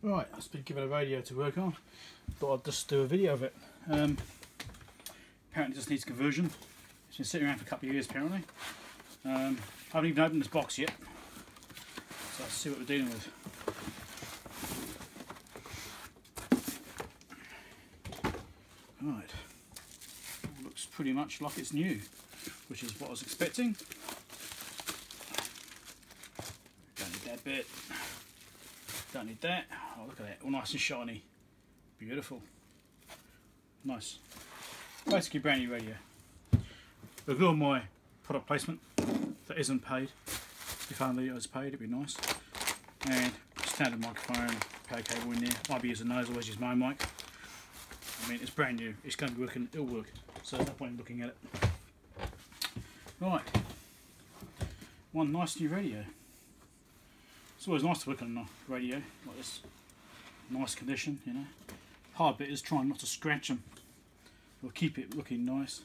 Right, I've been given a radio to work on. Thought I'd just do a video of it. Um, apparently just needs conversion. It's been sitting around for a couple of years apparently. Um, I haven't even opened this box yet. So let's see what we're dealing with. Right. Looks pretty much like it's new, which is what I was expecting. Need that bit. Don't need that. Oh, look at that. All nice and shiny. Beautiful. Nice. Basically brand new radio. Ignore my product placement that isn't paid. If only it was paid, it'd be nice. And standard microphone, power cable in there. Might be using those, always use my mic. I mean, it's brand new. It's going to be working, it'll work. So there's no point in looking at it. Right. One nice new radio. It's always nice to work on a radio like this. Nice condition, you know. Hard bit is trying not to scratch them. Or keep it looking nice.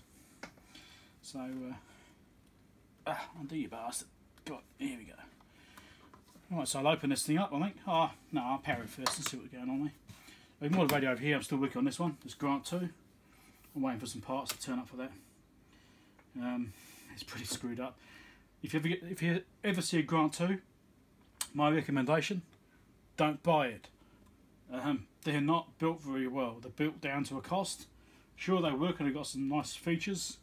So, uh, ah, undo you bastard. God, here we go. Right, so I'll open this thing up, I think. Oh, no, I'll power it first and see what's going on there. Ignore the radio over here, I'm still working on this one. It's Grant 2. I'm waiting for some parts to turn up for that. Um, it's pretty screwed up. If you ever get, if you ever see a Grant 2, my recommendation, don't buy it. Um, they're not built very well. They're built down to a cost. Sure, they work and they've got some nice features.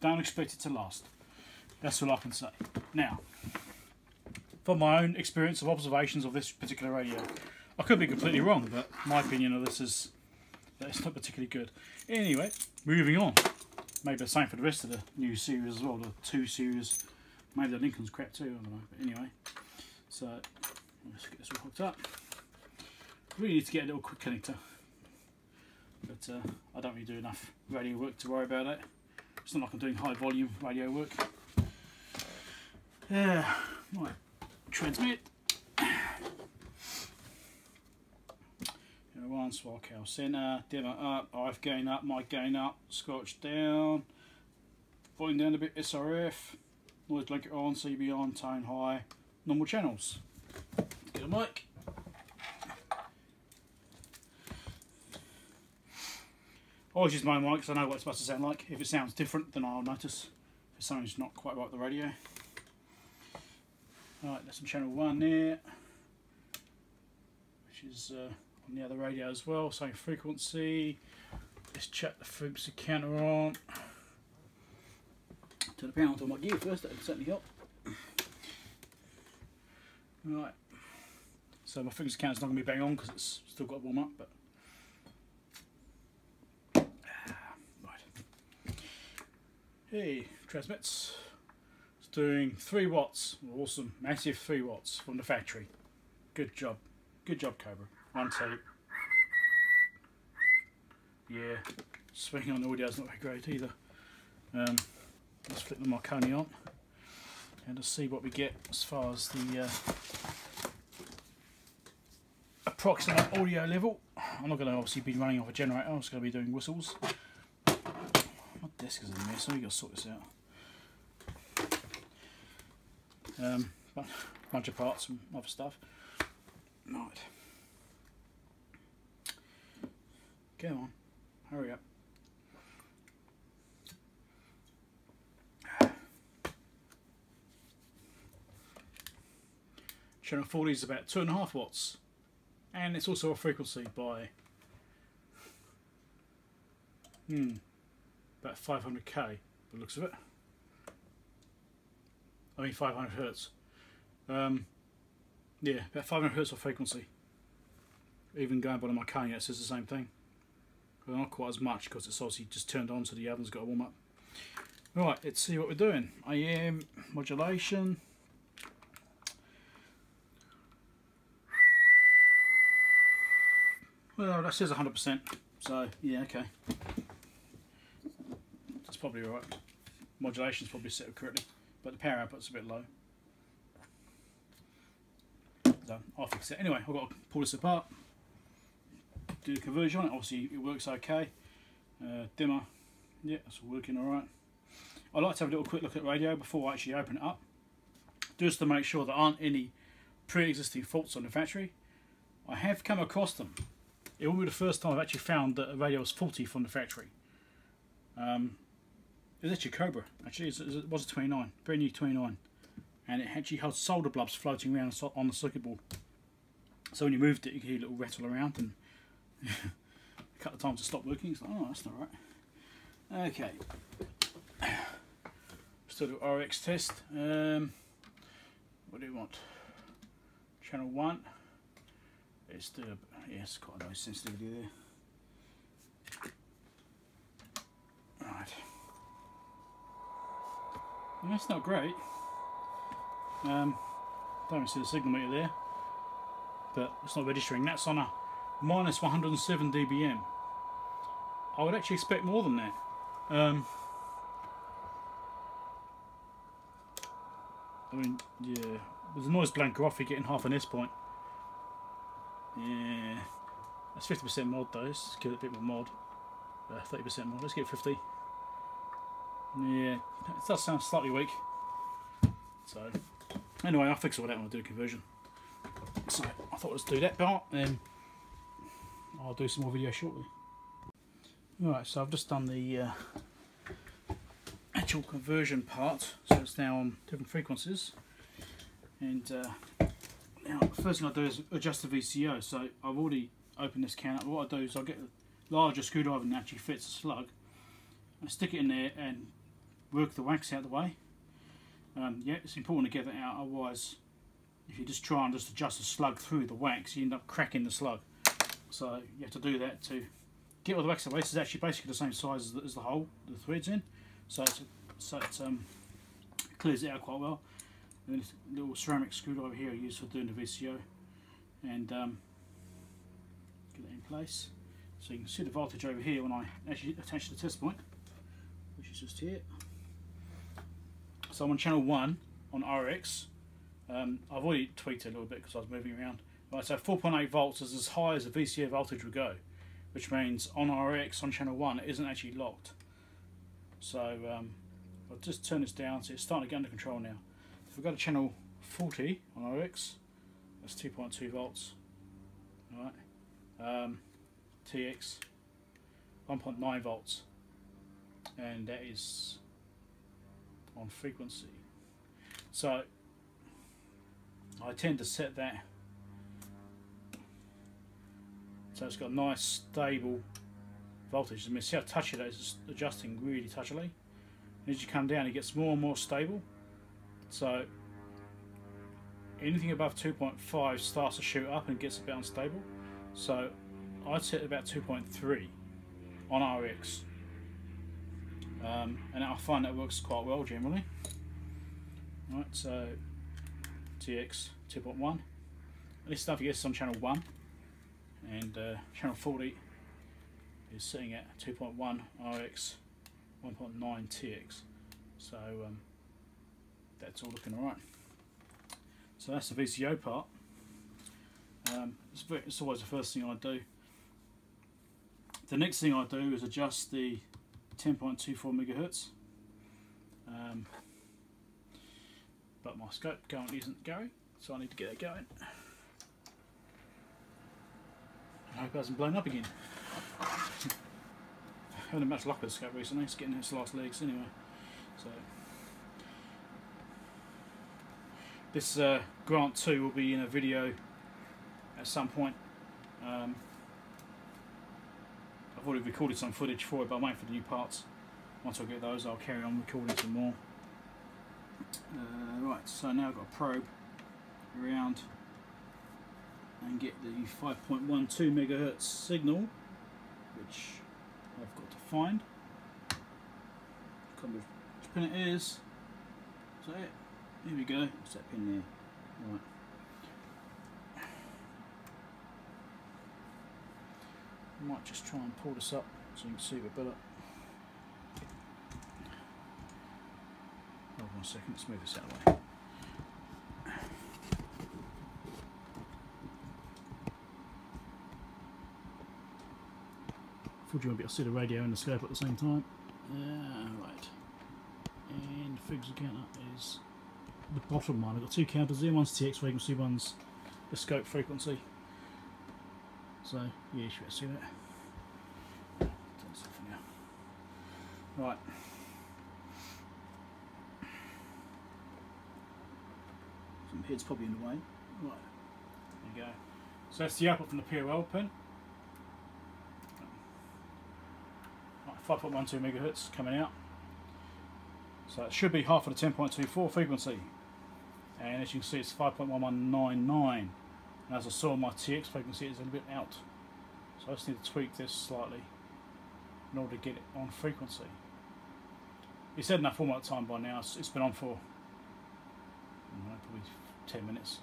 Don't expect it to last. That's all I can say. Now, from my own experience of observations of this particular radio, I could be completely wrong, but my opinion of this is that it's not particularly good. Anyway, moving on. Maybe the same for the rest of the new series as well, the 2 series. Maybe the Lincoln's crap too, I don't know. But anyway, so let's get this all hooked up. Really need to get a little quick connector, but uh, I don't really do enough radio work to worry about it. It's not like I'm doing high volume radio work. Yeah, right. Transmit. One swap cow center, demo up, I've gain up, mic gain up, scotch down, volume down a bit, SRF, noise blanker on, CB on, tone high, normal channels. Get a mic. I always use my mic because I know what it's supposed to sound like. If it sounds different, then I'll notice if something's not quite right with the radio. Alright, there's some channel one there, which is uh, on the other radio as well, same frequency. Let's check the frequency counter on. Turn the power onto my gear first, that would certainly help. Right, so my frequency counter's not going to be bang on because it's still got to warm up, but right, Hey, transmits. It's doing 3 watts. Awesome. Massive 3 watts from the factory. Good job. Good job, Cobra. One tape. Yeah, swinging on the audio is not very great either. Um, let's flip the Marconi on and let's see what we get as far as the uh, approximate audio level. I'm not going to obviously be running off a generator, I'm just going to be doing whistles My desk is a mess, we got to sort this out. Um, bunch of parts and other stuff. Right. Come on, hurry up. Channel 40 is about two and a half watts, and it's also a frequency by hmm about 500k by the looks of it. I mean 500 hertz. Um, yeah, about 500 hertz of frequency. Even going by the Marconi, it says the same thing. But not quite as much because it's obviously just turned on so the oven's got to warm up. Right, let's see what we're doing. AM modulation. Well, that says 100%, so yeah, okay That's probably alright. Modulation's probably set up correctly, but the power output's a bit low. So I'll fix it. Anyway, I've got to pull this apart, do the conversion on it. Obviously, it works okay. Uh, dimmer, yeah, it's working alright. I like to have a little quick look at radio before I actually open it up, just to make sure there aren't any pre-existing faults on the factory. I have come across them. It will be the first time I've actually found that a radio was faulty from the factory. Um, it was actually Cobra, actually, it was a 29, very new 29. And it actually had solder blobs floating around on the circuit board. So when you moved it, you could hear a little rattle around and a couple of times it stopped working. It's like, oh, that's not right. Okay. Still do RX test. Um, what do you want? Channel 1. It's the, yeah, it's quite a nice sensitivity there. Right. That's not great. Um, don't see the signal meter there, but it's not registering. That's on a minus 107 dBm. I would actually expect more than that. Um, I mean, yeah, there's a noise blanker off, you're getting half an S point. Yeah, that's 50% mod though, let's give it a bit more mod. 30% uh, mod, let's get 50. Yeah, it does sound slightly weak. So, anyway, I'll fix all that when I do a conversion. So, I thought let's do that part, and I'll do some more video shortly. Alright, so I've just done the uh, actual conversion part, so it's now on different frequencies. And uh, now first thing I do is adjust the VCO. So I've already opened this can up. What I do is I get a larger screwdriver that actually fits the slug. I stick it in there and work the wax out of the way. Um, yeah, it's important to get that out, otherwise if you just try and just adjust the slug through the wax, you end up cracking the slug. So you have to do that to get all the wax away. This is actually basically the same size as the, as the hole the thread's in, so it's, so it um, clears it out quite well. And this little ceramic screwdriver here I use for doing the VCO, and um, get it in place. So you can see the voltage over here when I actually attach the test point, which is just here. So I'm on channel 1 on RX. Um, I've already tweaked it a little bit because I was moving around. Right, so 4.8 volts is as high as the VCO voltage would go, which means on RX on channel 1 it isn't actually locked. So um, I'll just turn this down so it's starting to get under control now. If we go to channel 40 on RX, that's 2.2 volts. Alright. Um, TX 1.9 volts and that is on frequency. So I tend to set that so it's got a nice stable voltage. I mean, see how touchy that is adjusting really touchily. And as you come down, it gets more and more stable. So anything above 2.5 starts to shoot up and gets a bit unstable. So I'd set about 2.3 on RX. Um, and I find that works quite well generally. Right, so TX 2.1. This stuff yes on channel 1 and uh, channel 40 is sitting at 2.1 RX 1.9 TX so um, that's all looking alright. So that's the VCO part. Um, it's, very, it's always the first thing I do. The next thing I do is adjust the 10.24 megahertz. Um, but my scope currently isn't going so I need to get it going. I hope it hasn't blown up again. had much luck with the scope recently, it's getting its last legs anyway. So This uh, Grant 2 will be in a video at some point. Um, I've already recorded some footage for it, but I'm waiting for the new parts. Once I get those, I'll carry on recording some more. Uh, right, so now I've got a probe around and get the 5.12 megahertz signal which I've got to find which pin it is so here we go. What's that pin there. Right. I might just try and pull this up so you can see it better. Hold on a second let's move this out of the way. Thought you might be able to see the radio and the scope at the same time. Uh, right. And figures counter is the bottom one. I've got two counters here, one's TX frequency, one's the scope frequency. So yeah, you should see that. Right. Some head's probably in the way. Right. There you go. So that's the output from the PLL pin. Right, 5.12 megahertz coming out. So it should be half of the 10.24 frequency. And as you can see, it's 5.1199. And as I saw, my TX frequency is a little bit out. So I just need to tweak this slightly in order to get it on frequency. It's had enough up time by now. it's, it's been on for know, probably 10 minutes.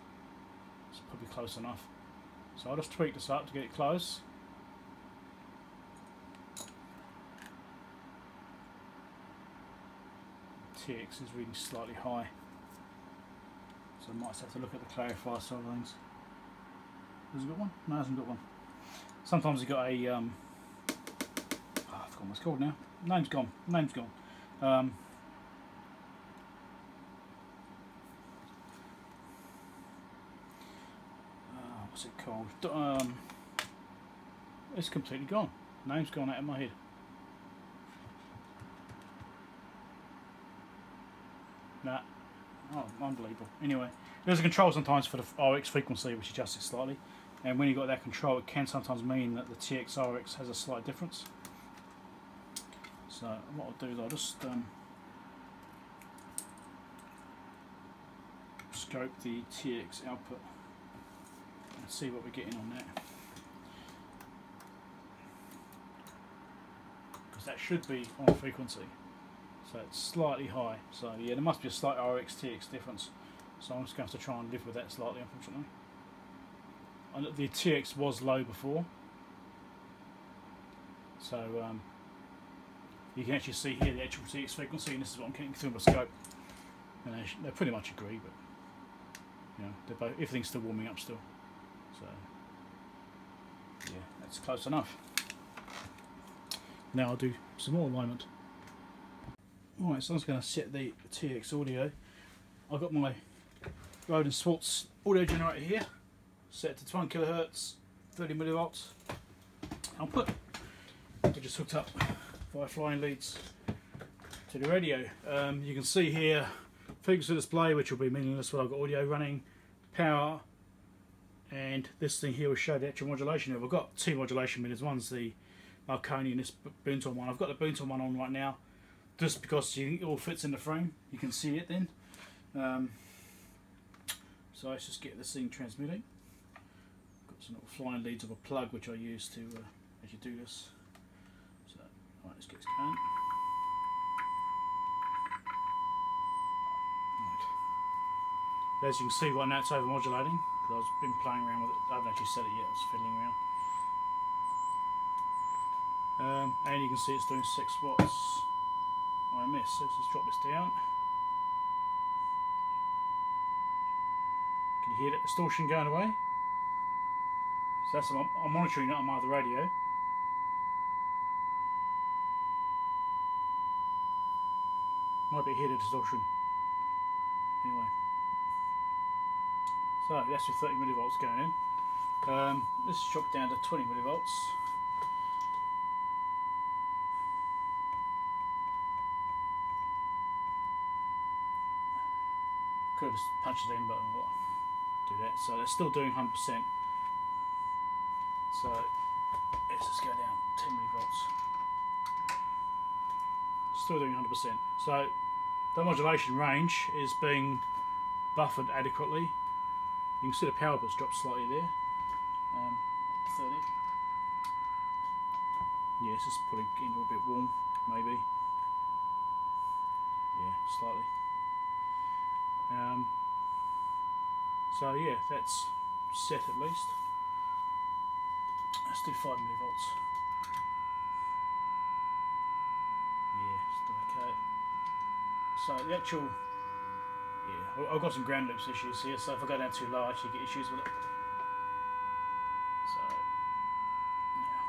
It's probably close enough. So I'll just tweak this up to get it close. TX is reading slightly high. So I might have to look at the clarifier side of things. Has it got one? No, it hasn't got one. Sometimes it's got a um, oh, I've forgotten what it's called now. Name's gone. Name's gone. Um, uh, what's it called? Um, it's completely gone. Name's gone out of my head. Nah. Oh, unbelievable. Anyway, there's a control sometimes for the RX frequency which adjusts it slightly. And when you've got that control, it can sometimes mean that the TX RX has a slight difference. So what I'll do is I'll just um, scope the TX output and see what we're getting on that. Because that should be on frequency. So it's slightly high. So yeah, there must be a slight RX TX difference. So I'm just going to have to try and live with that slightly, unfortunately. And the TX was low before. So um, you can actually see here the actual TX frequency, and this is what I'm getting through my scope. And they, they pretty much agree, but you know, both, everything's still warming up still. So yeah, that's close enough. Now I'll do some more alignment. Right, so I'm just going to set the TX audio. I've got my Rohde and Schwarz audio generator here, set to 20 kilohertz, 30 millivolts. I'll put, I just hooked up via flying leads to the radio. Um, you can see here frequency display, which will be meaningless when I've got audio running, power, and this thing here will show the actual modulation. I've got two modulation meters. One's the Marconi and this Boonton one. I've got the Boonton one on right now just because it all fits in the frame you can see it then. Um, so let's just get this thing transmitting. Got some little flying leads of a plug which I use to uh, as you do this. So right let's get this going. As you can see right now it's over modulating because I've been playing around with it. I haven't actually set it yet it's fiddling around. Um, and you can see it's doing 6 watts I miss. So let's just drop this down. Can you hear the distortion going away? So that's I'm, monitoring that on my other radio. Might be hear the distortion. Anyway. So that's your 30 millivolts going in. Um, let's drop down to 20 millivolts. Could have punched it in, but I'll do that. So they're still doing 100%. So let's just go down 10 millivolts. Still doing 100%. So the modulation range is being buffered adequately. You can see the power bit's dropped slightly there. Um, 30. Yeah, it's just putting it a bit warm, maybe. Yeah, slightly. Um, so yeah, that's set at least. Let's do 5 millivolts. Yeah, still okay. So the actual, yeah, I've got some ground loops issues here, so if I go down too low I actually get issues with it. So, yeah.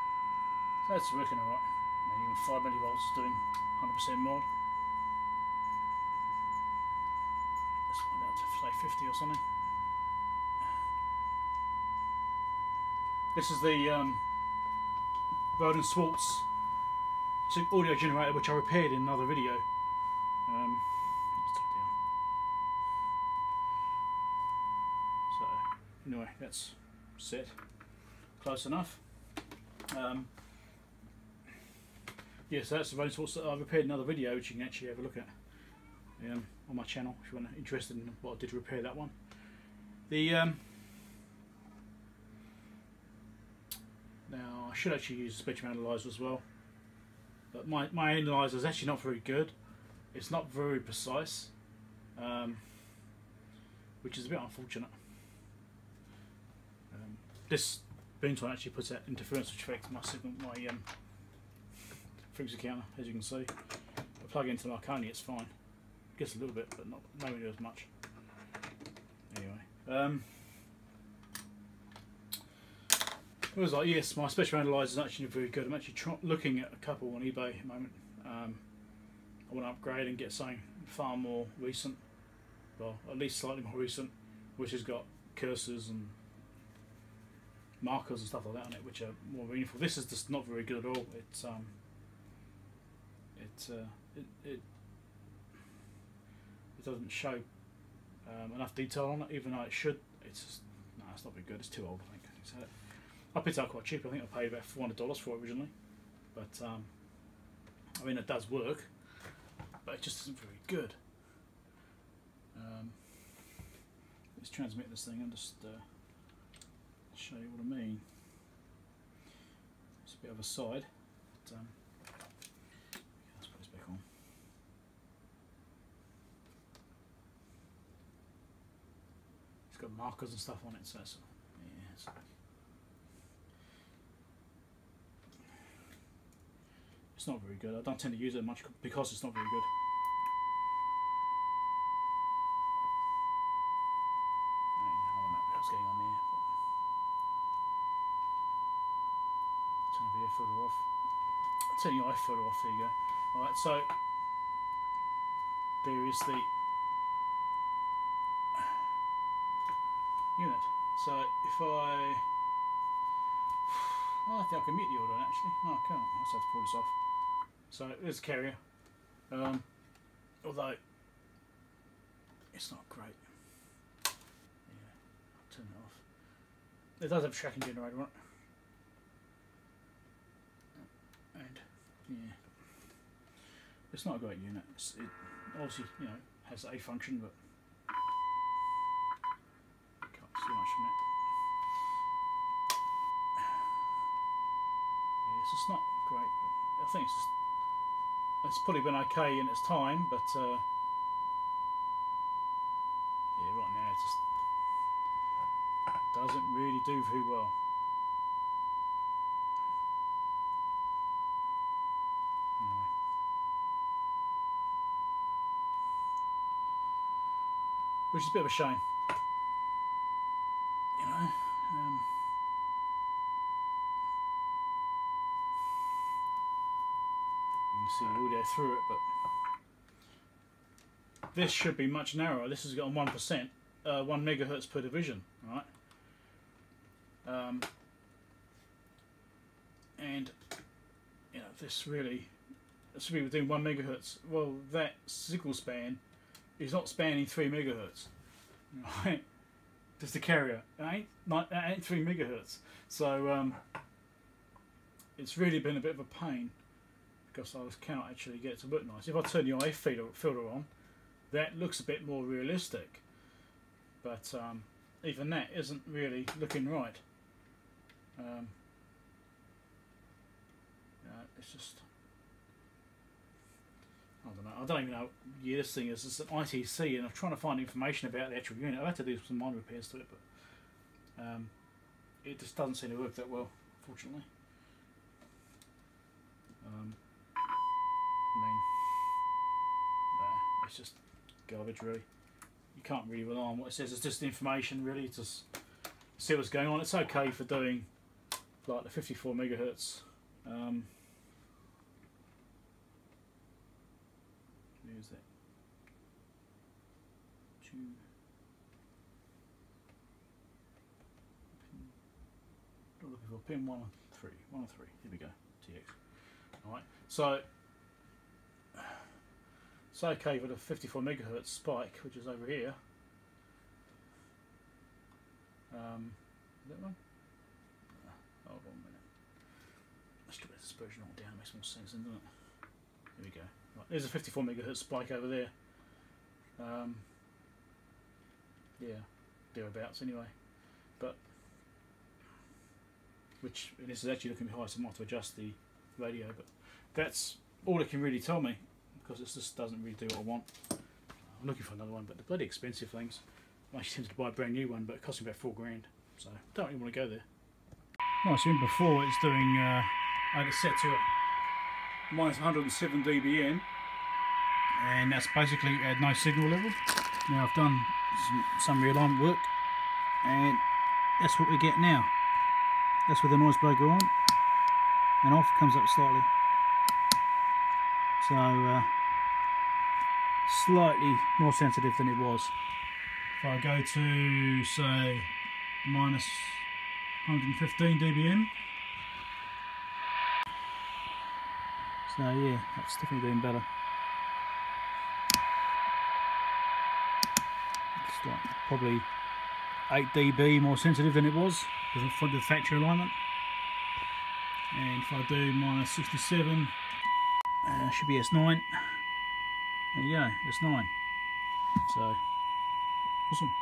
So that's working alright. I mean, even 5 millivolts is doing 100% mod. 50 or something. This is the um, Rohde and Schwarz audio generator, which I repaired in another video. Um, so anyway, that's set close enough. Um, yes, yeah, so that's the Rohde and Schwarz that I repaired in another video, which you can actually have a look at um, on my channel if you're interested in what I did to repair that one. The um, now I should actually use a spectrum analyzer as well, but my my analyzer is actually not very good. It's not very precise, um, which is a bit unfortunate. Um, this Boonton actually puts out interference which affects my my um, frequency counter, as you can see. I plug into the Marconi, it's fine. Gets a little bit, but not nowhere as much. Anyway, um, it was like yes, my special analyzer is actually very good. I'm actually looking at a couple on eBay at the moment. Um, I want to upgrade and get something far more recent, well, at least slightly more recent, which has got cursors and markers and stuff like that on it, which are more meaningful. This is just not very good at all. It's um, it, uh, it, it it doesn't show um, enough detail on it, even though it should. It's just, no, it's not very good. It's too old, I think. I picked it up quite cheap. I think I paid about four hundred dollars for it originally, but um, I mean it does work, but it just isn't very good. Um, let's transmit this thing and just uh, show you what I mean. It's a bit of a side. But, um, got markers and stuff on it, so it's, yeah, it's, it's not very good. I don't tend to use it much because it's not very good. Filter off. Turn your eye filter off, there you go. Alright, so there is the unit. So if I... I think I can mute the audio actually. No, I can't. I just have to pull this off. So there's a carrier. Um, although it's not great. Yeah, I'll turn it off. It does have a tracking generator on it. And yeah, it's not a great unit. It's, it obviously, you know, has a function, but it's not great. I think it's just, it's probably been okay in its time, but uh, yeah, right now it just doesn't really do very well. Anyway. Which is a bit of a shame. You know. Um, see audio through it, but this should be much narrower. This has got on one percent, uh, one megahertz per division, right? Um, and you know this really this should be within one megahertz. Well, that signal span is not spanning three megahertz, right? Just the carrier, it ain't, it ain't three megahertz. So um, it's really been a bit of a pain because I cannot actually get it to look nice. If I turn the eye filter, filter on, that looks a bit more realistic. But um, even that isn't really looking right. Um, uh, it's just I don't know. I don't even know. Yeah, this thing is it's an ITC, and I'm trying to find information about the actual unit. I've had to do some minor repairs to it, but um, it just doesn't seem to work that well, fortunately. Um, I mean, it's just garbage really. You can't really rely on what it says. It's just information really to see what's going on. It's okay for doing like the 54 megahertz. Um, where is it? Two. Not looking for pin one and three. One and three. Here we go. TX. Alright. So it's okay with a 54 megahertz spike, which is over here. Um, that one? Uh, hold on a minute. Let's try this dispersion all down, makes more sense, doesn't it? Here we go. Right, there's a 54 megahertz spike over there. Um, yeah, thereabouts anyway. But which this is actually looking high, so I might have to adjust the radio. But that's all it can really tell me because it just doesn't really do what I want. I'm looking for another one, but they're bloody expensive things. I actually tempted to buy a brand new one, but it cost me about four grand, so don't really want to go there. So in before it's doing, uh, I had it set to minus 107 dBm, and that's basically at no signal level. Now I've done some, some realignment work, and that's what we get now. That's with the noise blanker on, and off comes up slightly. So, uh, slightly more sensitive than it was. If I go to say minus 115 dBm. So yeah, that's definitely doing better. Probably 8 dB more sensitive than it was for the factory alignment. And if I do minus 67, uh, should be S9. There you go, it's nine. So, awesome.